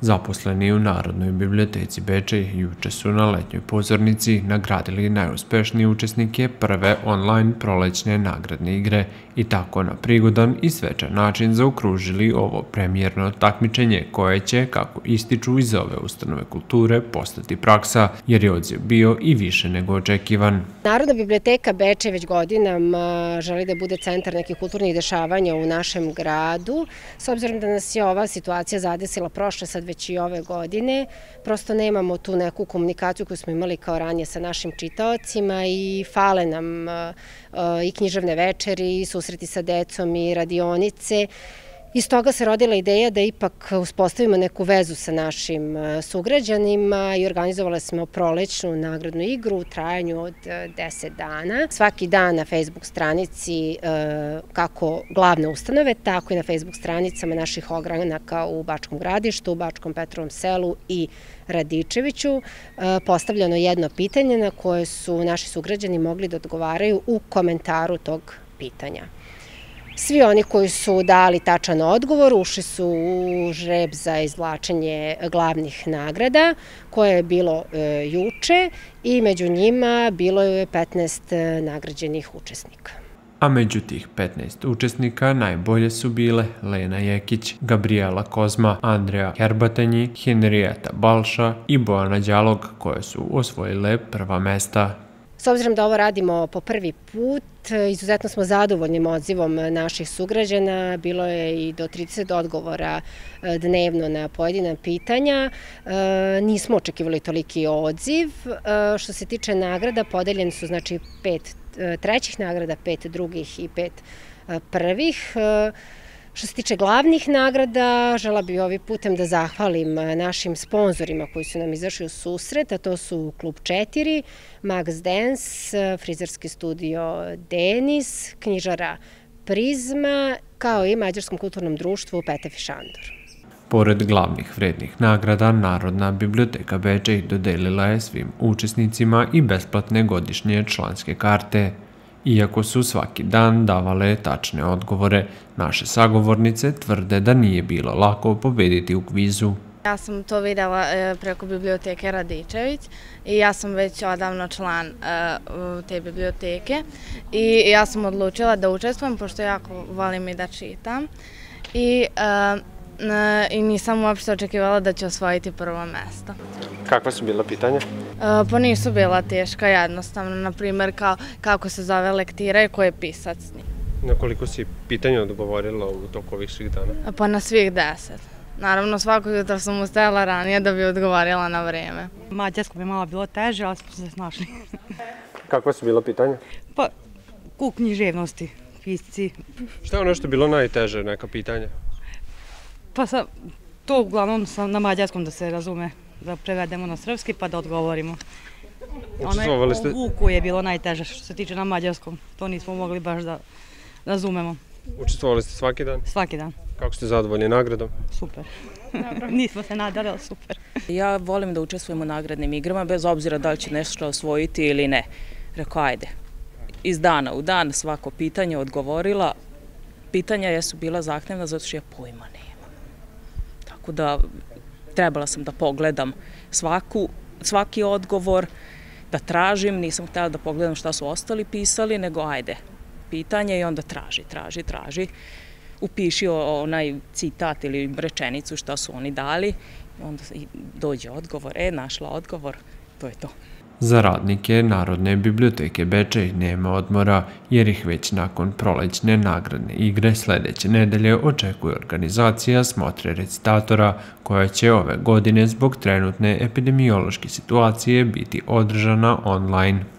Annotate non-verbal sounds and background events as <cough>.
Zaposleni u Narodnoj biblioteci Bečej juče su na letnjoj pozornici nagradili najuspešnije učesnike prve online prolećne nagradne igre i tako na prigodan i svečan način zaokružili ovo premijerno takmičenje koje će, kako ističu iz ove ustanove kulture, postati praksa jer je odziv bio i više nego očekivan. Narodna biblioteka Bečej već godinama želi da bude centar nekih kulturnih dešavanja u našem gradu. S obzirom da nas je ova situacija zadesila prošle sad već i ove godine. Prosto nemamo tu neku komunikaciju koju smo imali kao ranije sa našim čitaocima i fale nam e, e, i književne večeri, i susreti sa decom i radionice. Iz toga se rodila ideja da ipak uspostavimo neku vezu sa našim e, sugrađanima i organizovali smo prolećnu nagradnu igru u trajanju od 10 e, dana. Svaki dan na Facebook stranici e, kako glavne ustanove, tako i na Facebook stranicama naših ogranaka u Bačkom gradištu, u Bačkom Petrovom selu i Radičeviću postavljeno jedno pitanje na koje su naši sugrađani mogli da odgovaraju u komentaru tog pitanja. Svi oni koji su dali tačan odgovor ušli su u žreb za izvlačenje glavnih nagrada koje je bilo e, juče i među njima bilo je 15 e, nagrađenih učesnika. A među tih 15 učesnika najbolje su bile Lena Jekić, Gabriela Kozma, Andreja Herbatanji, Henrijeta Balša i Bojana Đalog koje su osvojile prva mesta S obzirom da ovo radimo po prvi put, izuzetno smo zadovoljnim odzivom naših sugrađana. Bilo je i do 30 odgovora e, dnevno na pojedina pitanja. E, nismo očekivali toliki odziv. E, što se tiče nagrada, podeljeni su znači pet trećih nagrada, pet drugih i pet prvih. Što se tiče glavnih nagrada, žela bi ovim putem da zahvalim našim sponsorima koji su nam izašli u susret, a to su Klub 4, Max Dance, Frizerski studio Denis, knjižara Prizma, kao i Mađarskom kulturnom društvu Petef i Šandor. Pored glavnih vrednih nagrada, Narodna biblioteka Bečej dodelila je svim učesnicima i besplatne godišnje članske karte – Iako su svaki dan davale tačne odgovore, naše sagovornice tvrde da nije bilo lako pobediti u kvizu. Ja sam to videla e, preko biblioteke Radičević i ja sam već odavno član e, te biblioteke i ja sam odlučila da učestvujem pošto jako volim i da čitam i e, i nisam uopšte očekivala da ću osvojiti prvo mesto. Kakva su bila pitanja? E, pa nisu bila teška, jednostavno. Naprimer, kao, kako se zove lektira i ko je pisac. Na koliko si pitanja odgovorila u toku ovih svih dana? E, pa na svih deset. Naravno, svako jutro sam ustajala ranije da bi odgovorila na vreme. Mađarsko bi malo bilo teže, ali smo se snašli. <laughs> Kakva su bila pitanja? Pa, ku književnosti, pisci. Šta je ono što je bilo najteže, neka pitanja? Pa sa, to uglavnom sam na mađarskom da se razume, da prevedemo na srpski pa da odgovorimo. Ono ste... Vuku je bilo najteže što se tiče na mađarskom. To nismo mogli baš da razumemo. Učestvovali ste svaki dan? Svaki dan. Kako ste zadovoljni nagradom? Super. <laughs> Nismo se nadali, ali super. Ja volim da učestvujem u nagradnim igrama, bez obzira da li će nešto osvojiti ili ne. Rekao, ajde. Iz dana u dan svako pitanje odgovorila. Pitanja jesu bila zahtevna zato što ja pojma ne tako da trebala sam da pogledam svaku, svaki odgovor, da tražim, nisam htela da pogledam šta su ostali pisali, nego ajde, pitanje i onda traži, traži, traži. Upiši onaj citat ili rečenicu šta su oni dali, onda dođe odgovor, e, našla odgovor, to je to. Za radnike Narodne biblioteke Bečej nema odmora, jer ih već nakon prolećne nagradne igre sledeće nedelje očekuje organizacija smotre recitatora, koja će ove godine zbog trenutne epidemiološke situacije biti održana online.